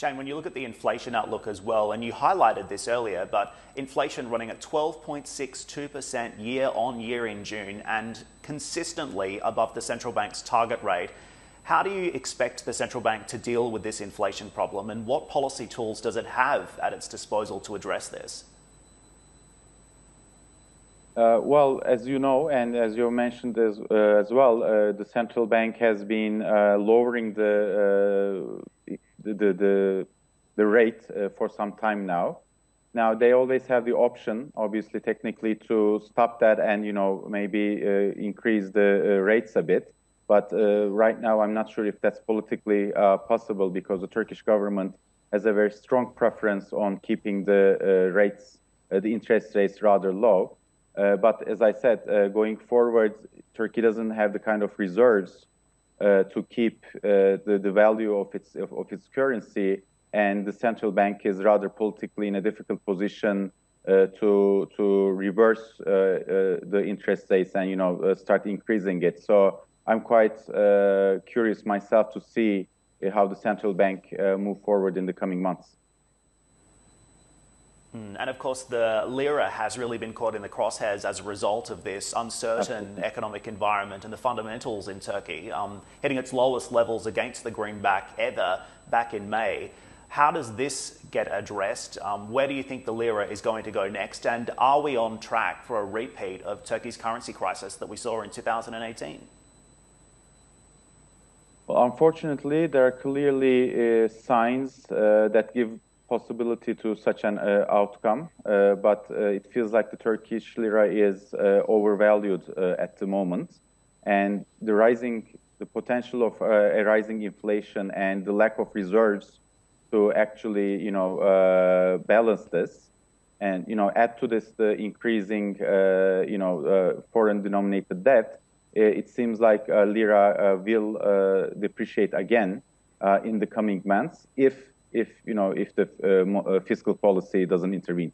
Can, when you look at the inflation outlook as well, and you highlighted this earlier, but inflation running at 12.62% year on year in June and consistently above the central bank's target rate. How do you expect the central bank to deal with this inflation problem, and what policy tools does it have at its disposal to address this? Uh, well, as you know, and as you mentioned as, uh, as well, uh, the central bank has been uh, lowering the, uh, the, the, the rate uh, for some time now. Now they always have the option, obviously, technically, to stop that and you know maybe increase the rates a bit. But right now, I'm not sure if that's politically possible because the Turkish government has a very strong preference on keeping the rates, the interest rates rather low. Uh, but as I said, uh, going forward, Turkey doesn't have the kind of reserves uh, Uh, to keep uh, the, the value of its of, of, its currency, and the central bank is rather politically in a difficult position uh, to to reverse the interest rates and you know start increasing it. So I'm quite curious myself to see how the central bank move forward in the coming months. Hmm, and of course, the lira has really been caught in the crosshairs as a result of this uncertain Absolutely. economic environment and the fundamentals in Turkey, um, hitting its lowest levels against the greenback ever back in May. How does this get addressed? Um, where do you think the lira is going to go next? And are we on track for a repeat of Turkey's currency crisis that we saw in 2018? Well, unfortunately, there are clearly uh, signs uh, that give possibility to such an uh, outcome, uh, but uh, it feels like the Turkish lira is uh, overvalued uh, at the moment, and the rising, the potential of uh, a rising inflation and the lack of reserves to actually, you know, balance this, and you know, add to this the increasing, you know, foreign-denominated debt. It seems like lira will depreciate again in the coming months if if you know if the uh, uh, fiscal policy doesn't intervene.